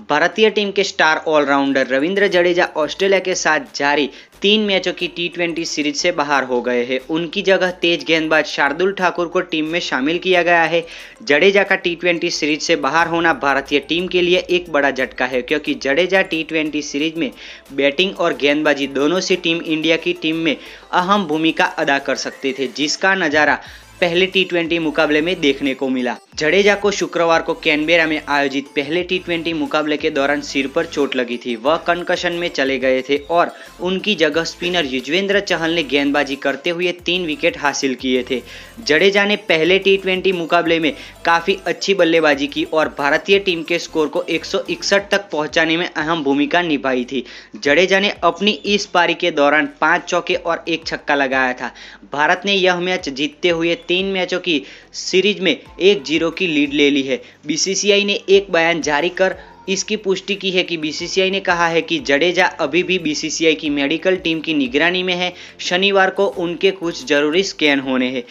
भारतीय टीम के star allrounder Ravindra Jadeja Australia के साथ जारी तीन मैचों की टी ट्वेंटी सीरीज़ से बाहर हो गए हैं। उनकी जगह तेज गेंदबाज शार्दुल ठाकुर को टीम में शामिल किया गया है। जडेजा का टी ट्वेंटी सीरीज़ से बाहर होना भारतीय टीम के लिए एक बड़ा झटका है, क्योंकि जडेजा टी ट्वेंटी सीरीज़ में बैटिंग और गेंदबाजी दोनों से टीम इंडिया की टीम में अहम भूमिका अदा कर सकते थे, जिसका नज़ारा पहले टी मुकाबले में देखने को मिला। जडेजा को शुक्रवार को कैनबेरा में आयोजित पहले टी मुकाबले के दौरान सिर पर चोट लगी थी। वह कंकशन में चले गए थे और उनकी जगह स्पिनर युजवेंद्र चहल ने गेंदबाजी करते हुए तीन विकेट हासिल किए थे। जडेजा ने पहले टी मुकाबले में काफ़ी अच्छी बल्लेबाजी की और भारतीय टीम के स्कोर को एक सौ इकसठ तक पहुँचाने में अहम भूमिका निभाई थी। जडेजा ने अपनी इस पारी के दौरान पाँच चौके और एक छक्का लगाया था। भारत ने यह मैच जीतते हुए तीन मैचों की सीरीज़ में एक ज़ीरो की लीड ले ली है। बीसीसीआई ने एक बयान जारी कर इसकी पुष्टि की है कि बीसीसीआई ने कहा है कि जडेजा अभी भी बीसीसीआई की मेडिकल टीम की निगरानी में है। शनिवार को उनके कुछ ज़रूरी स्कैन होने हैं।